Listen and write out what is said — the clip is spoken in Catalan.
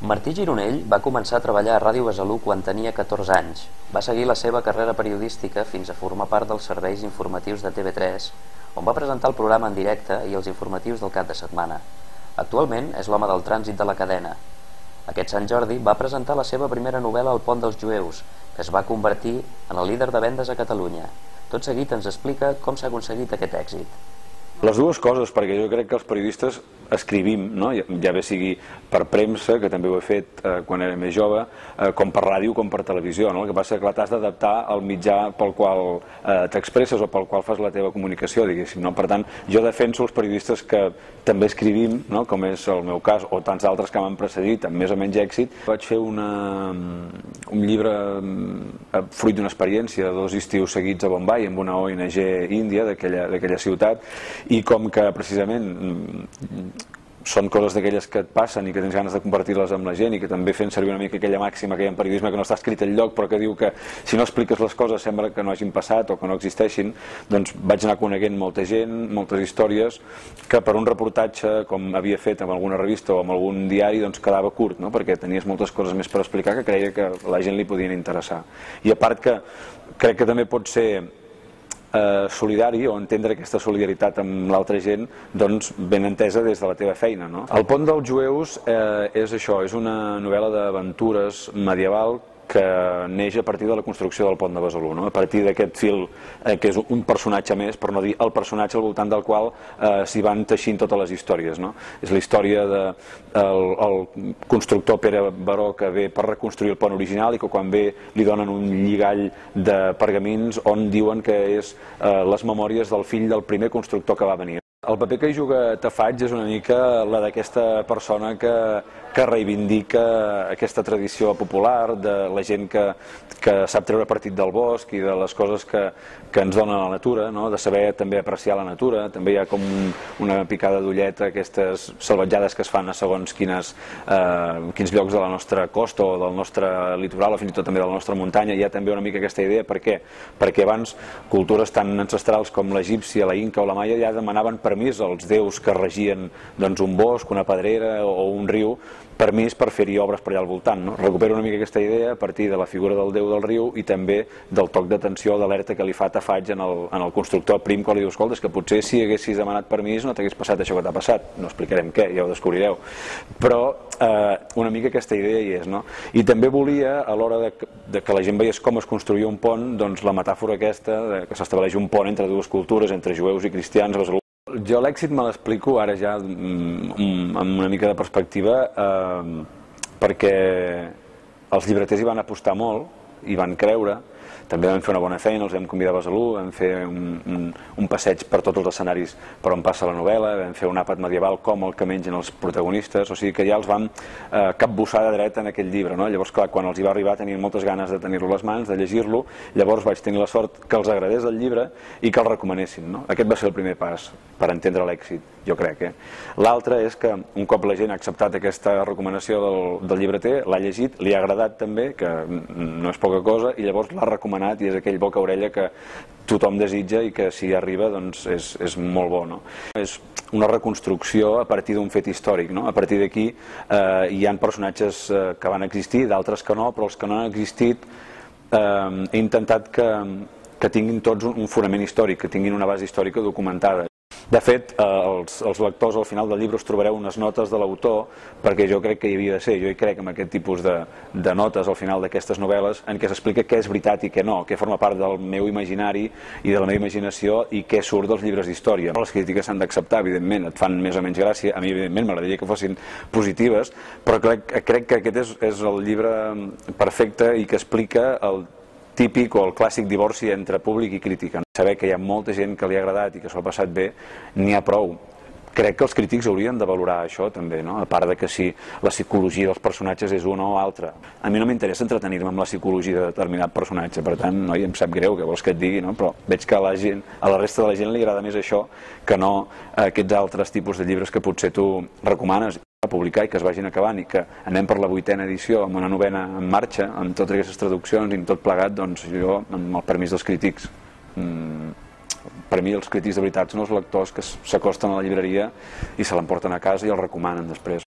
Martí Gironell va començar a treballar a Ràdio Besalú quan tenia 14 anys. Va seguir la seva carrera periodística fins a formar part dels serveis informatius de TV3, on va presentar el programa en directe i els informatius del cap de setmana. Actualment és l'home del trànsit de la cadena. Aquest Sant Jordi va presentar la seva primera novel·la El pont dels jueus, que es va convertir en el líder de vendes a Catalunya. Tot seguit ens explica com s'ha aconseguit aquest èxit. Les dues coses, perquè jo crec que els periodistes escrivim, no? ja bé sigui per premsa, que també ho he fet eh, quan era més jove, eh, com per ràdio, com per televisió. No? El que passa és que t'has d'adaptar al mitjà pel qual eh, t'expresses o pel qual fas la teva comunicació, diguéssim. No? Per tant, jo defenso els periodistes que també escrivim, no? com és el meu cas, o tants altres que m'han precedit, amb més o menys èxit. Vaig fer una, un llibre eh, fruit d'una experiència dos estius seguits a Bombay, amb una ONG índia d'aquella ciutat, i com que precisament són coses d'aquelles que et passen i que tens ganes de compartir-les amb la gent i que també fent servir una mica aquella màxima que hi ha en periodisme que no està escrit en lloc però que diu que si no expliques les coses sembla que no hagin passat o que no existeixin doncs vaig anar coneguent molta gent, moltes històries que per un reportatge com havia fet en alguna revista o en algun diari doncs quedava curt no? perquè tenies moltes coses més per explicar que creia que la gent li podien interessar i a part que crec que també pot ser eh, solidari o entendre aquesta solidaritat amb l'altra gent doncs ben entesa des de la teva feina. No? El pont dels jueus eh, és això, és una novel·la d'aventures medieval que neix a partir de la construcció del pont de Besalú, no? a partir d'aquest fil eh, que és un personatge més, per no dir el personatge al voltant del qual eh, s'hi van teixint totes les històries. No? És la història del de el, el constructor Pere Baró que ve per reconstruir el pont original i que quan ve li donen un lligall de pergamins on diuen que és eh, les memòries del fill del primer constructor que va venir. El paper que hi juga Tafaig és una mica la d'aquesta persona que, que reivindica aquesta tradició popular de la gent que, que sap treure partit del bosc i de les coses que, que ens dona la natura, no? de saber també apreciar la natura. També hi ha com una picada d'ulleta, aquestes salvatjades que es fan a segons quines, eh, quins llocs de la nostra costa o del nostre litoral o fins i tot també de la nostra muntanya. Hi ha també una mica aquesta idea. Per què? Perquè abans cultures tan ancestrals com l'egípcia, la inca o la maia ja demanaven per permís als déus que regien doncs, un bosc, una pedrera o un riu, permís per fer-hi obres per allà al voltant. No? Recupero una mica aquesta idea a partir de la figura del déu del riu i també del toc d'atenció, d'alerta que li fa Tafaig en el, en el constructor prim quan li diu, escolta, que potser si haguessis demanat permís no t'hagués passat això que t'ha passat. No explicarem què, ja ho descobrireu. Però eh, una mica aquesta idea hi és. No? I també volia, a l'hora de, de que la gent veiés com es construïa un pont, doncs la metàfora aquesta, de que s'estableix un pont entre dues cultures, entre jueus i cristians, jo l'èxit me l'explico ara ja mm, mm, amb una mica de perspectiva eh, perquè els llibreters hi van apostar molt, i van creure, també vam fer una bona feina, els vam convidar a Besalú, vam fer un, un, un passeig per tots els escenaris per on passa la novel·la, vam fer un àpat medieval com el que mengen els protagonistes, o sigui que ja els vam eh, capbussar de dret en aquell llibre. No? Llavors, clar, quan els hi va arribar tenien moltes ganes de tenir-lo a les mans, de llegir-lo, llavors vaig tenir la sort que els agradés el llibre i que el recomanessin. No? Aquest va ser el primer pas per entendre l'èxit, jo crec. Eh? L'altre és que un cop la gent ha acceptat aquesta recomanació del, del llibreter, l'ha llegit, li ha agradat també, que no és poca cosa, i llavors l'ha recomanat recomanat i és aquell boca-orella que tothom desitja i que si arriba doncs és, és molt bo. No? És una reconstrucció a partir d'un fet històric. No? A partir d'aquí eh, hi han personatges eh, que van existir, d'altres que no, però els que no han existit eh, he intentat que, que tinguin tots un fonament històric, que tinguin una base històrica documentada. De fet, eh, els, els lectors al final del llibre us trobareu unes notes de l'autor, perquè jo crec que hi havia de ser, jo hi crec en aquest tipus de, de notes al final d'aquestes novel·les, en què s'explica què és veritat i què no, què forma part del meu imaginari i de la meva imaginació i què surt dels llibres d'història. Les crítiques s'han d'acceptar, evidentment, et fan més o menys gràcia, a mi evidentment m'agradaria que fossin positives, però crec, crec que aquest és, és el llibre perfecte i que explica el típic o el clàssic divorci entre públic i crítica. Saber que hi ha molta gent que li ha agradat i que s'ho ha passat bé, n'hi ha prou. Crec que els crítics haurien de valorar això també, no? a part de que si la psicologia dels personatges és una o altra. A mi no m'interessa entretenir-me amb la psicologia de determinat personatge, per tant, no, em sap greu que vols que et digui, no? però veig que a la, gent, a la resta de la gent li agrada més això que no aquests altres tipus de llibres que potser tu recomanes a publicar i que es vagin acabant i que anem per la vuitena edició amb una novena en marxa, amb totes aquestes traduccions i amb tot plegat, doncs jo, amb el permís dels crítics, mmm, per mi els crítics de veritat són els lectors que s'acosten a la llibreria i se l'emporten a casa i el recomanen després.